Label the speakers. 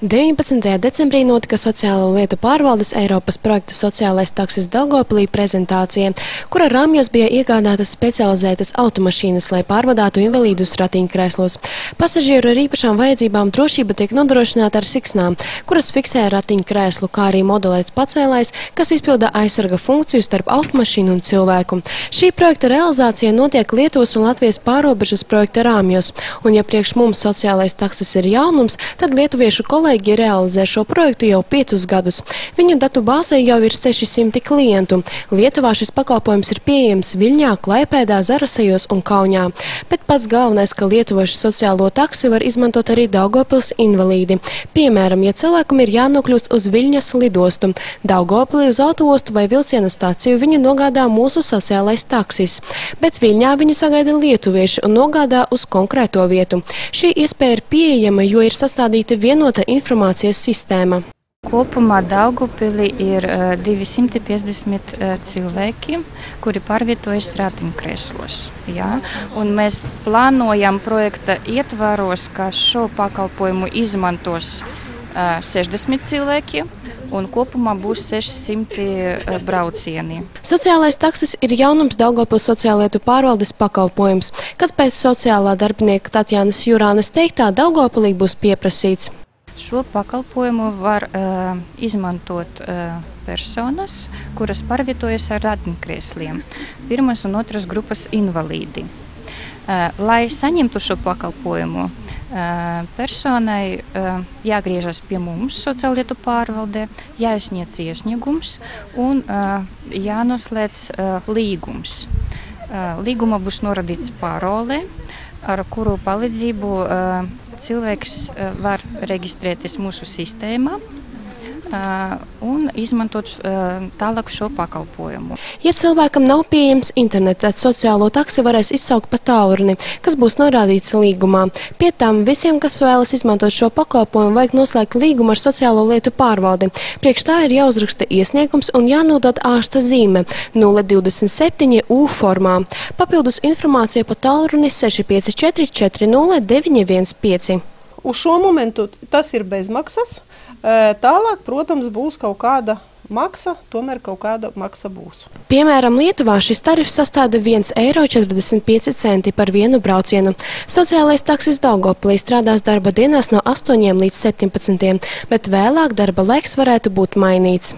Speaker 1: 19. decembrī notika Sociālo lietu pārvaldes Eiropas projekta Sociālais taksis Daugopilī prezentācija, kura rāmjos bija iegādātas specializētas automašīnas, lai pārvadātu invalīdus ratiņkrēslos. Pasažieru ar īpašām vajadzībām drošība tiek nodrošināta ar siksnām, kuras fiksē ratiņkrēslu, kā arī modelēts pacēlājs, kas izpilda aizsarga funkciju starp automašīnu un cilvēku. Šī projekta realizācija notiek Lietuvas un Latvijas pārobežas projekta rāmjos, un ja priekš mums sociālais taksis ir jaunums, tad lietuviešu kolēģi kolēģi realizē šo projektu jau piecus gadus. Viņu datu bāzē jau ir 600 klientu. Lietuvā šis pakalpojums ir pieejams Viļņā, Klaipēdā, Zarasajos un Kaunijā. Bet pats galvenais, ka lietuviešu sociālo taksi var izmantot arī Daugopils invalīdi. Piemēram, ja cilvēkam ir jānokļūst uz Viļņas lidostu, Daugopilī uz autoostu vai vilciena stāciju viņa nogādā mūsu sociālais taksis. Bet Viļņā viņu sagaida lietuvieši un nogādā uz konkrēto vietu. Šī iespēja ir pieejama, jo ir sastādīta vienota informācija informācijas sistēma.
Speaker 2: Kopumā Daugupilī ir uh, 250 uh, cilvēki, kuri pārvietojas ratiņkrēslos. Ja? Un mēs plānojam projekta ietvaros, ka šo pakalpojumu izmantos uh, 60 cilvēki un kopumā būs 600 braucieni.
Speaker 1: Sociālais taksis ir jaunums Daugopils sociālietu pārvaldes pakalpojums, kas pēc sociālā darbinieka Tatjānas Jurānas teiktā Daugopilī būs pieprasīts.
Speaker 2: Šo pakalpojumu var uh, izmantot uh, personas, kuras pārvietojas ar ratiņkrēsliem, pirmās un otras grupas invalīdi. Uh, lai saņemtu šo pakalpojumu, uh, personai uh, jāgriežas pie mums sociālietu pārvaldē, jāizsniedz iesniegums un jānoslēdz līgums. Līguma būs norādīts parolē, ar kuru palīdzību uh, cilvēks eh, var reģistrēties mūsu sistēmā. eh, un izmantot tālāk šo pakalpojumu.
Speaker 1: Ja cilvēkam nav pieejams internets, tad sociālo taksi varēs izsaukt pa tālruni, kas būs norādīts līgumā. Pie tam visiem, kas vēlas izmantot šo pakalpojumu, vajag noslēgt līgumu ar sociālo lietu pārvaldi. Priekš tā ir jāuzraksta iesniegums un jānodod ārsta zīme 027 U formā. Papildus informācija pa tālruni 654 40
Speaker 3: Uz šo momentu tas ir bezmaksas. Tālāk, protams, būs kaut kāda maksa, tomēr kaut kāda maksa būs.
Speaker 1: Piemēram, Lietuvā šis tarifs sastāda 1,45 eiro par vienu braucienu. Sociālais taksis Daugoplī strādās darba dienās no 8 līdz 17, bet vēlāk darba laiks varētu būt mainīts.